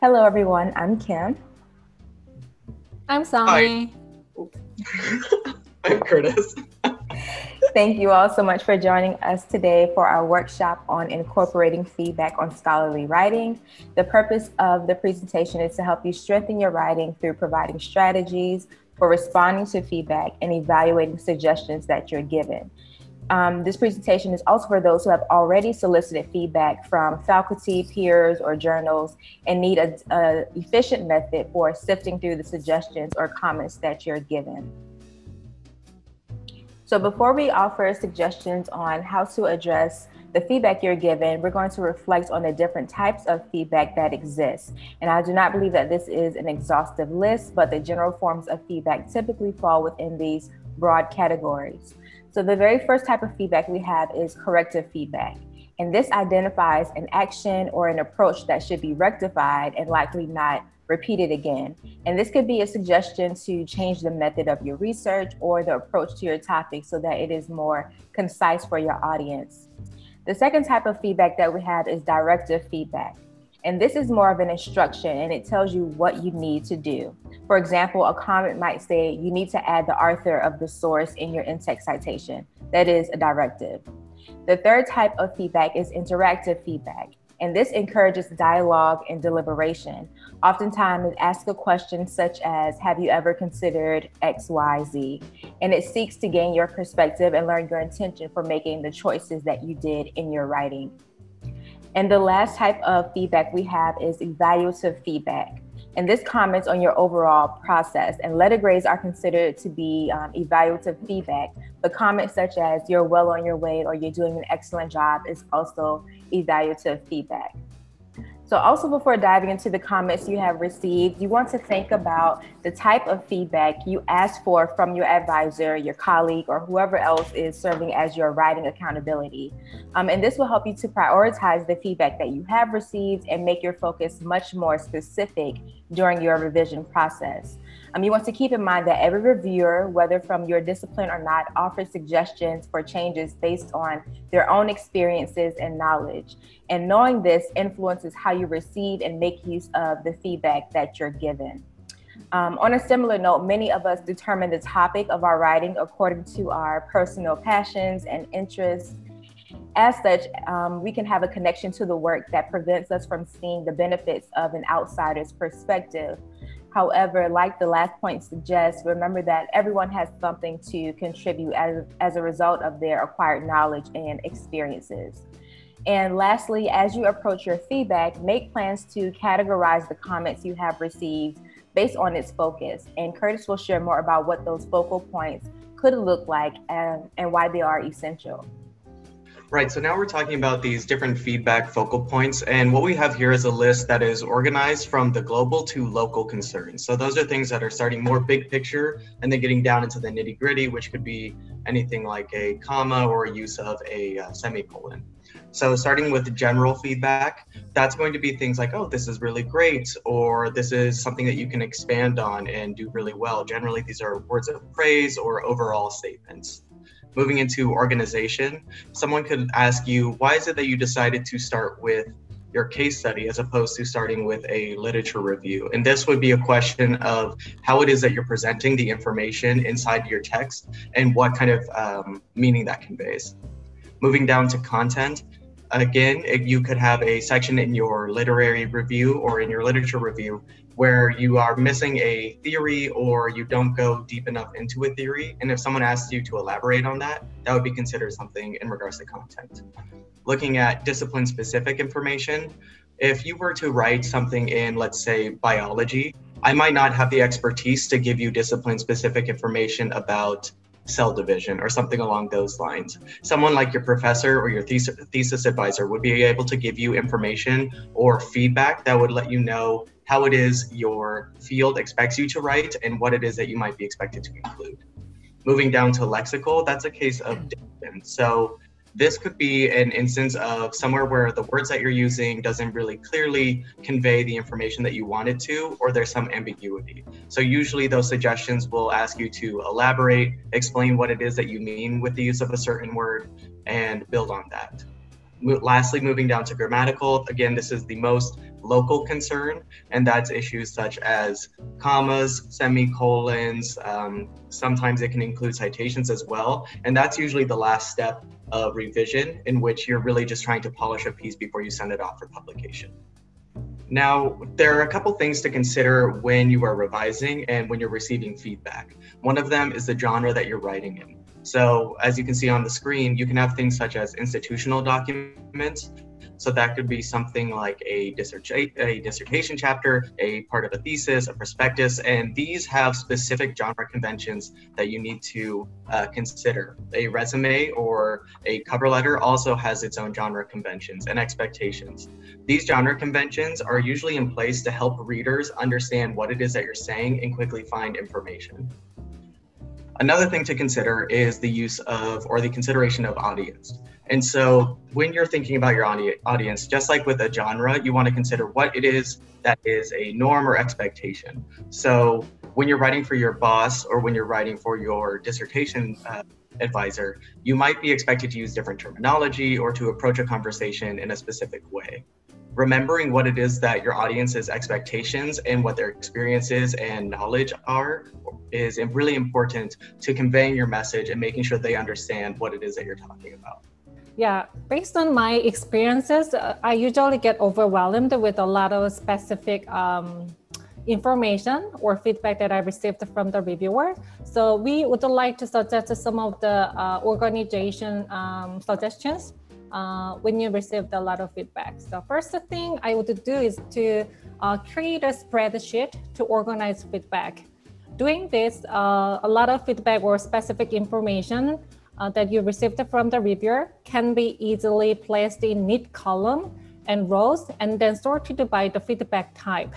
Hello, everyone. I'm Kim. I'm Sami. I'm Curtis. Thank you all so much for joining us today for our workshop on incorporating feedback on scholarly writing. The purpose of the presentation is to help you strengthen your writing through providing strategies for responding to feedback and evaluating suggestions that you're given. Um, this presentation is also for those who have already solicited feedback from faculty, peers, or journals and need a, a efficient method for sifting through the suggestions or comments that you're given. So before we offer suggestions on how to address the feedback you're given, we're going to reflect on the different types of feedback that exist. And I do not believe that this is an exhaustive list, but the general forms of feedback typically fall within these broad categories. So the very first type of feedback we have is corrective feedback. And this identifies an action or an approach that should be rectified and likely not repeated again. And this could be a suggestion to change the method of your research or the approach to your topic so that it is more concise for your audience. The second type of feedback that we have is directive feedback. And this is more of an instruction and it tells you what you need to do. For example, a comment might say you need to add the author of the source in your in-text citation. That is a directive. The third type of feedback is interactive feedback. And this encourages dialogue and deliberation. Oftentimes, it asks a question such as Have you ever considered XYZ? And it seeks to gain your perspective and learn your intention for making the choices that you did in your writing. And the last type of feedback we have is evaluative feedback. And this comments on your overall process. And letter grades are considered to be um, evaluative feedback. But comments such as you're well on your way or you're doing an excellent job is also evaluative feedback. So also before diving into the comments you have received, you want to think about the type of feedback you ask for from your advisor, your colleague, or whoever else is serving as your writing accountability. Um, and this will help you to prioritize the feedback that you have received and make your focus much more specific during your revision process. Um, you want to keep in mind that every reviewer, whether from your discipline or not, offers suggestions for changes based on their own experiences and knowledge. And knowing this influences how you receive and make use of the feedback that you're given. Um, on a similar note, many of us determine the topic of our writing according to our personal passions and interests. As such, um, we can have a connection to the work that prevents us from seeing the benefits of an outsider's perspective. However, like the last point suggests, remember that everyone has something to contribute as, as a result of their acquired knowledge and experiences. And lastly, as you approach your feedback, make plans to categorize the comments you have received based on its focus. And Curtis will share more about what those focal points could look like and, and why they are essential. Right, so now we're talking about these different feedback focal points, and what we have here is a list that is organized from the global to local concerns. So those are things that are starting more big picture and then getting down into the nitty gritty, which could be anything like a comma or use of a uh, semicolon. So starting with general feedback, that's going to be things like, oh, this is really great, or this is something that you can expand on and do really well. Generally, these are words of praise or overall statements moving into organization, someone could ask you, why is it that you decided to start with your case study as opposed to starting with a literature review? And this would be a question of how it is that you're presenting the information inside your text and what kind of um, meaning that conveys. Moving down to content, again, you could have a section in your literary review or in your literature review where you are missing a theory or you don't go deep enough into a theory. And if someone asks you to elaborate on that, that would be considered something in regards to content. Looking at discipline specific information, if you were to write something in, let's say, biology, I might not have the expertise to give you discipline specific information about cell division or something along those lines. Someone like your professor or your thesis, thesis advisor would be able to give you information or feedback that would let you know how it is your field expects you to write and what it is that you might be expected to include. Moving down to lexical, that's a case of. So this could be an instance of somewhere where the words that you're using doesn't really clearly convey the information that you want it to, or there's some ambiguity. So usually those suggestions will ask you to elaborate, explain what it is that you mean with the use of a certain word, and build on that. Lastly, moving down to grammatical, again, this is the most local concern, and that's issues such as commas, semicolons. Um, sometimes it can include citations as well, and that's usually the last step of revision in which you're really just trying to polish a piece before you send it off for publication. Now, there are a couple things to consider when you are revising and when you're receiving feedback. One of them is the genre that you're writing in. So as you can see on the screen, you can have things such as institutional documents. So that could be something like a, a dissertation chapter, a part of a thesis, a prospectus, and these have specific genre conventions that you need to uh, consider. A resume or a cover letter also has its own genre conventions and expectations. These genre conventions are usually in place to help readers understand what it is that you're saying and quickly find information. Another thing to consider is the use of or the consideration of audience. And so when you're thinking about your audience, just like with a genre, you want to consider what it is that is a norm or expectation. So when you're writing for your boss or when you're writing for your dissertation uh, advisor, you might be expected to use different terminology or to approach a conversation in a specific way remembering what it is that your audience's expectations and what their experiences and knowledge are is really important to conveying your message and making sure they understand what it is that you're talking about. Yeah, based on my experiences, uh, I usually get overwhelmed with a lot of specific um, information or feedback that I received from the reviewer. So we would like to suggest some of the uh, organization um, suggestions uh, when you received a lot of feedback. So first thing I would do is to uh, create a spreadsheet to organize feedback. Doing this, uh, a lot of feedback or specific information uh, that you received from the reviewer can be easily placed in neat column and rows and then sorted by the feedback type.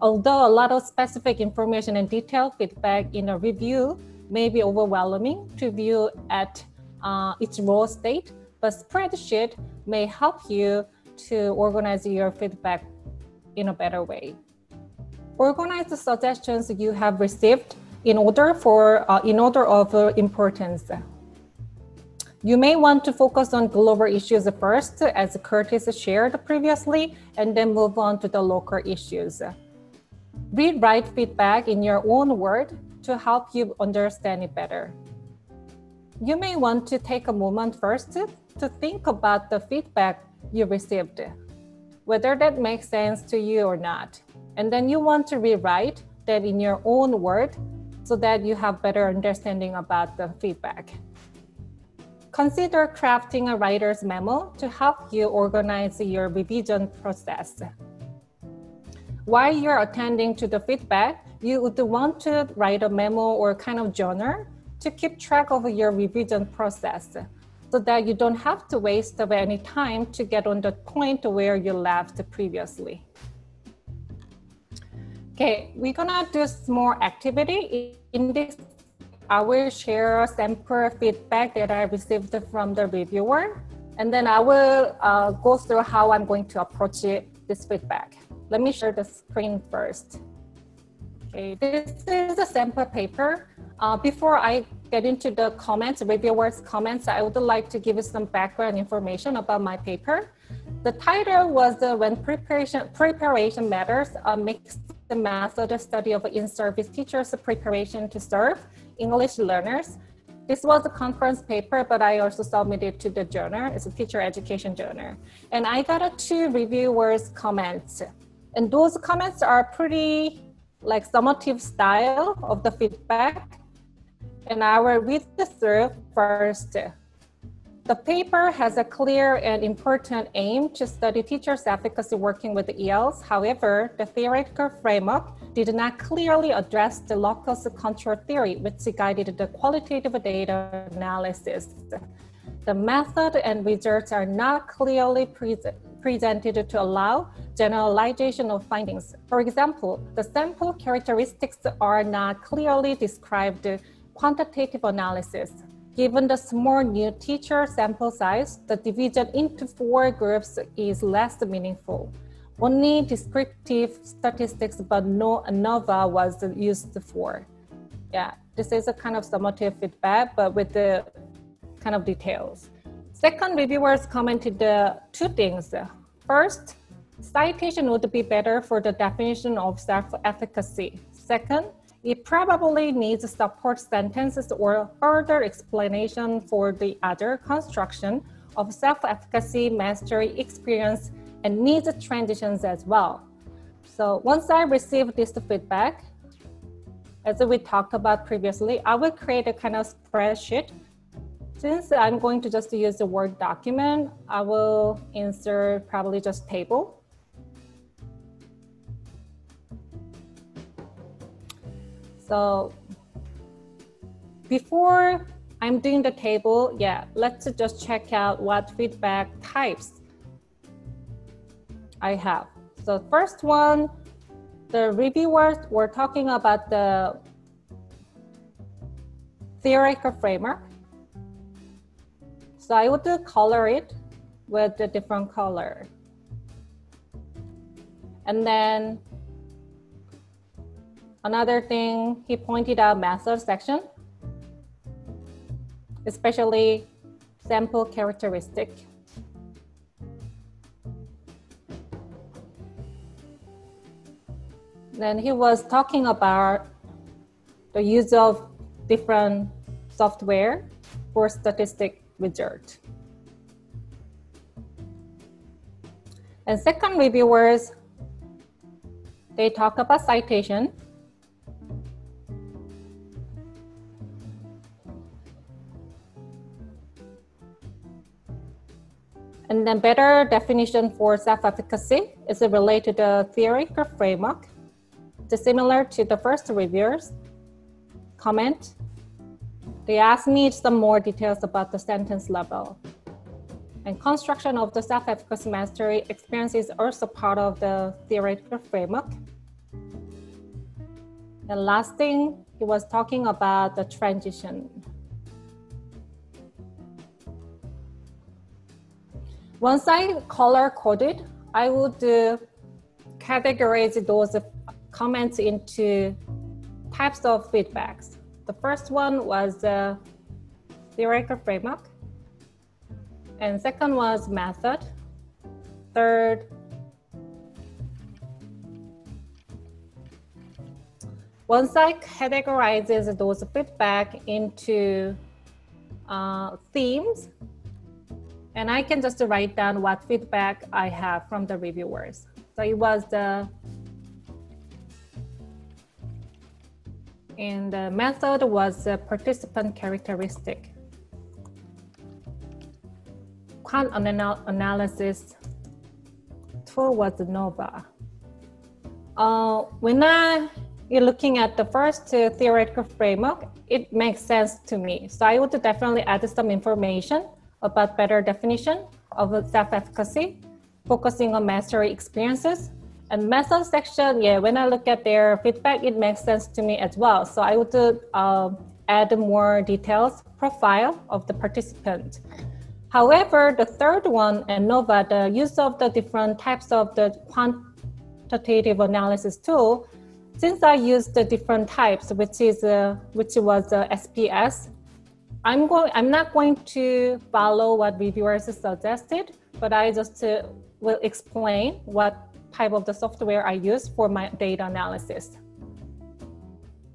Although a lot of specific information and detailed feedback in a review may be overwhelming to view at uh, its raw state, but spreadsheet may help you to organize your feedback in a better way. Organize the suggestions you have received in order for uh, in order of uh, importance. You may want to focus on global issues first, as Curtis shared previously, and then move on to the local issues. Rewrite feedback in your own word to help you understand it better. You may want to take a moment first to think about the feedback you received, whether that makes sense to you or not. And then you want to rewrite that in your own word so that you have better understanding about the feedback. Consider crafting a writer's memo to help you organize your revision process. While you're attending to the feedback, you would want to write a memo or kind of journal to keep track of your revision process so that you don't have to waste any time to get on the point where you left previously. Okay, we're gonna do some more activity. In this, I will share sample feedback that I received from the reviewer, and then I will uh, go through how I'm going to approach it, this feedback. Let me share the screen first. Okay, this is a sample paper. Uh, before I get into the comments, reviewers' comments, I would like to give you some background information about my paper. The title was uh, When Preparation, Preparation Matters, a mixed method study of in-service teachers' preparation to serve English learners. This was a conference paper, but I also submitted to the journal. It's a teacher education journal. And I got a two reviewers' comments. And those comments are pretty like summative style of the feedback and I will read through first. The paper has a clear and important aim to study teachers' efficacy working with the ELs. However, the theoretical framework did not clearly address the locus control theory, which guided the qualitative data analysis. The method and results are not clearly pre presented to allow generalization of findings. For example, the sample characteristics are not clearly described quantitative analysis. Given the small new teacher sample size, the division into four groups is less meaningful. Only descriptive statistics, but no ANOVA was used for. Yeah, this is a kind of summative feedback, but with the kind of details. Second, reviewers commented the two things. First, citation would be better for the definition of self-efficacy. Second, it probably needs support sentences or further explanation for the other construction of self-efficacy, mastery, experience, and needs transitions as well. So once I receive this feedback, as we talked about previously, I will create a kind of spreadsheet. Since I'm going to just use the Word document, I will insert probably just table. So before I'm doing the table, yeah, let's just check out what feedback types I have. So first one, the reviewers were talking about the theoretical framework. So I would color it with a different color. And then another thing he pointed out method section, especially sample characteristic. Then he was talking about the use of different software for statistic result. And second reviewers, they talk about citation. And then better definition for self-efficacy is related to the theoretical framework similar to the first reviewers comment, they asked me some more details about the sentence level. And construction of the self-efficacy mastery experience is also part of the theoretical framework. The last thing, he was talking about the transition. Once I color coded, I would uh, categorize those comments into types of feedbacks. The first one was the theoretical framework, and second was method. Third, once I categorizes those feedback into uh, themes, and I can just write down what feedback I have from the reviewers. So it was the and the method was a participant characteristic. Quant analysis tool was ANOVA. Uh, when I, you're looking at the first uh, theoretical framework, it makes sense to me. So I would definitely add some information about better definition of self-efficacy, focusing on mastery experiences, and method section, yeah, when I look at their feedback, it makes sense to me as well. So I would uh, add more details profile of the participant. However, the third one, ANOVA, the use of the different types of the quantitative analysis tool, since I used the different types, which is uh, which was uh, SPSS, I'm going. I'm not going to follow what reviewers suggested, but I just uh, will explain what type of the software I use for my data analysis.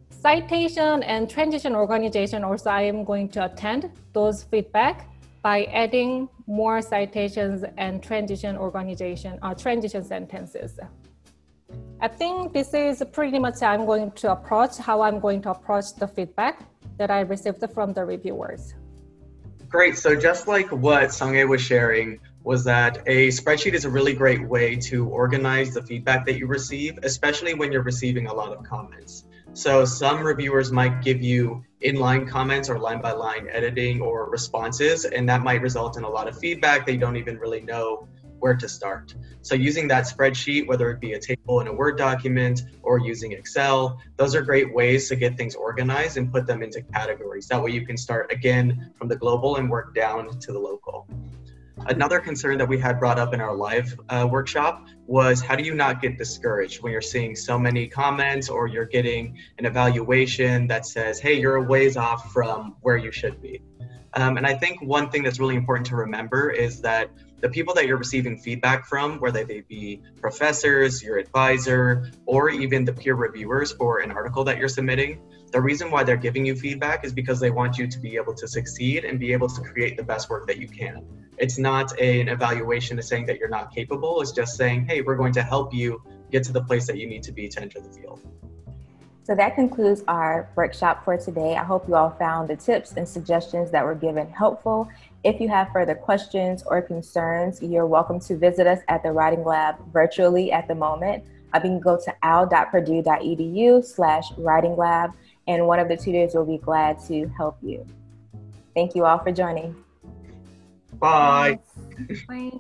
Citation and transition organization also I am going to attend those feedback by adding more citations and transition organization or uh, transition sentences. I think this is pretty much how I'm going to approach how I'm going to approach the feedback that I received from the reviewers. Great. So just like what Sung Ae was sharing, was that a spreadsheet is a really great way to organize the feedback that you receive, especially when you're receiving a lot of comments. So some reviewers might give you inline comments or line by line editing or responses, and that might result in a lot of feedback. They don't even really know where to start. So using that spreadsheet, whether it be a table in a Word document or using Excel, those are great ways to get things organized and put them into categories. That way you can start again from the global and work down to the local. Another concern that we had brought up in our live uh, workshop was how do you not get discouraged when you're seeing so many comments or you're getting an evaluation that says, hey, you're a ways off from where you should be. Um, and I think one thing that's really important to remember is that the people that you're receiving feedback from, whether they be professors, your advisor, or even the peer reviewers for an article that you're submitting, the reason why they're giving you feedback is because they want you to be able to succeed and be able to create the best work that you can. It's not a, an evaluation of saying that you're not capable, it's just saying, hey, we're going to help you get to the place that you need to be to enter the field. So that concludes our workshop for today. I hope you all found the tips and suggestions that were given helpful. If you have further questions or concerns, you're welcome to visit us at the Writing Lab virtually at the moment. Uh, you can go to owl.purdue.edu slash writing lab and one of the tutors will be glad to help you. Thank you all for joining. Bye. Bye.